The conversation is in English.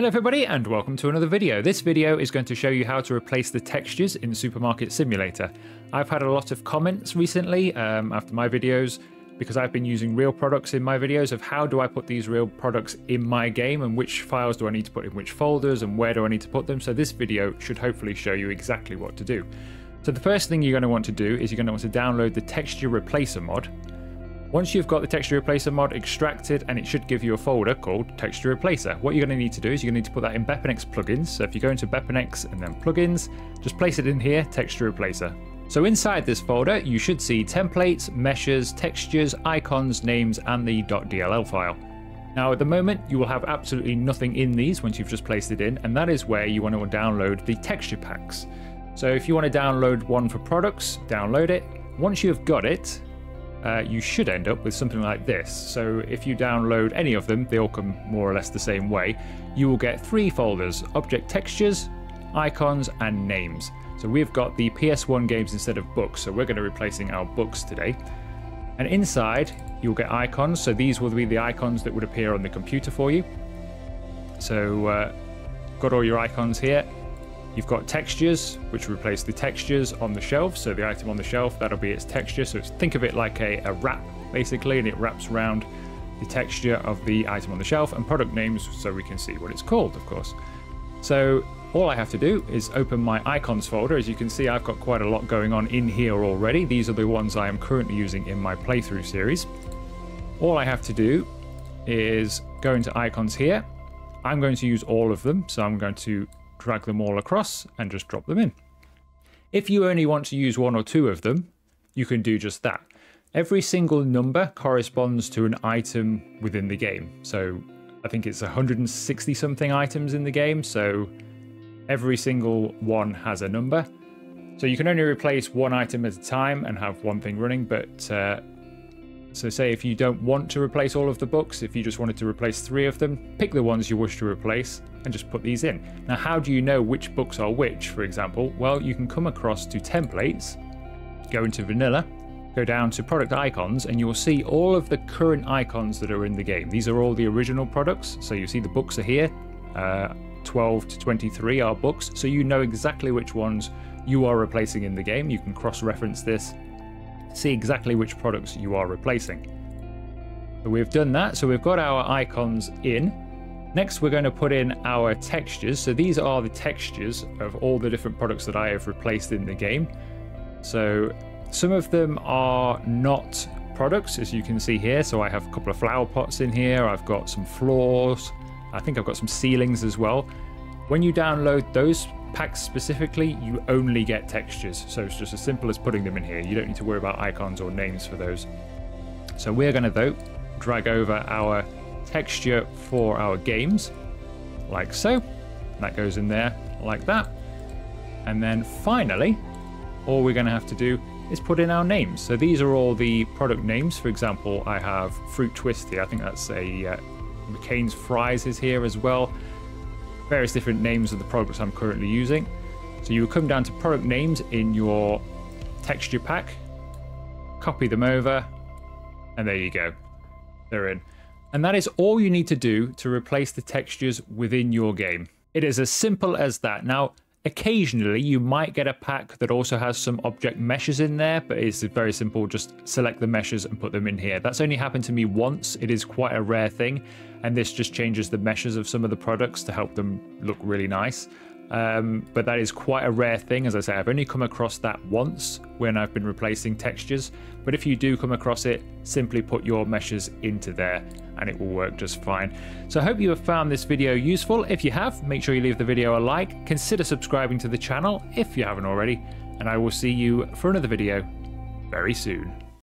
Hello everybody and welcome to another video. This video is going to show you how to replace the textures in the Supermarket Simulator. I've had a lot of comments recently um, after my videos because I've been using real products in my videos of how do I put these real products in my game and which files do I need to put in which folders and where do I need to put them. So this video should hopefully show you exactly what to do. So the first thing you're going to want to do is you're going to want to download the texture replacer mod once you've got the texture replacer mod extracted and it should give you a folder called texture replacer. What you're going to need to do is you're going to need to put that in BepInEx plugins. So if you go into BepInEx and then plugins, just place it in here, texture replacer. So inside this folder, you should see templates, meshes, textures, icons, names, and the .dll file. Now at the moment, you will have absolutely nothing in these once you've just placed it in, and that is where you want to download the texture packs. So if you want to download one for products, download it. Once you've got it, uh, you should end up with something like this. So if you download any of them, they all come more or less the same way. You will get three folders, object textures, icons, and names. So we've got the PS1 games instead of books, so we're going to be replacing our books today. And inside, you'll get icons. So these will be the icons that would appear on the computer for you. So uh, got all your icons here. You've got textures, which replace the textures on the shelf. So the item on the shelf, that'll be its texture. So think of it like a, a wrap, basically, and it wraps around the texture of the item on the shelf and product names so we can see what it's called, of course. So all I have to do is open my icons folder. As you can see, I've got quite a lot going on in here already. These are the ones I am currently using in my playthrough series. All I have to do is go into icons here. I'm going to use all of them. So I'm going to drag them all across and just drop them in. If you only want to use one or two of them, you can do just that. Every single number corresponds to an item within the game. So I think it's 160 something items in the game. So every single one has a number. So you can only replace one item at a time and have one thing running, but uh, so say if you don't want to replace all of the books, if you just wanted to replace three of them, pick the ones you wish to replace and just put these in. Now how do you know which books are which, for example? Well, you can come across to templates, go into vanilla, go down to product icons and you will see all of the current icons that are in the game. These are all the original products. So you see the books are here, uh, 12 to 23 are books. So you know exactly which ones you are replacing in the game. You can cross-reference this see exactly which products you are replacing. So we've done that, so we've got our icons in. Next, we're going to put in our textures. So these are the textures of all the different products that I have replaced in the game. So some of them are not products, as you can see here. So I have a couple of flower pots in here. I've got some floors. I think I've got some ceilings as well. When you download those packs specifically, you only get textures. So it's just as simple as putting them in here. You don't need to worry about icons or names for those. So we're going to, though, drag over our texture for our games, like so. That goes in there like that. And then finally, all we're going to have to do is put in our names. So these are all the product names. For example, I have Fruit Twist here. I think that's a uh, McCain's Fries is here as well various different names of the products I'm currently using. So you will come down to product names in your texture pack, copy them over, and there you go. They're in. And that is all you need to do to replace the textures within your game. It is as simple as that. Now, occasionally you might get a pack that also has some object meshes in there, but it's very simple. Just select the meshes and put them in here. That's only happened to me once. It is quite a rare thing and this just changes the meshes of some of the products to help them look really nice. Um, but that is quite a rare thing. As I say, I've only come across that once when I've been replacing textures. But if you do come across it, simply put your meshes into there and it will work just fine. So I hope you have found this video useful. If you have, make sure you leave the video a like. Consider subscribing to the channel if you haven't already. And I will see you for another video very soon.